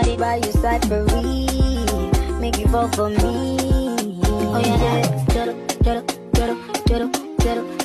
daddy by your side for me, Make you fall for me. Oh yeah, yeah. Diddle, diddle, diddle, diddle, diddle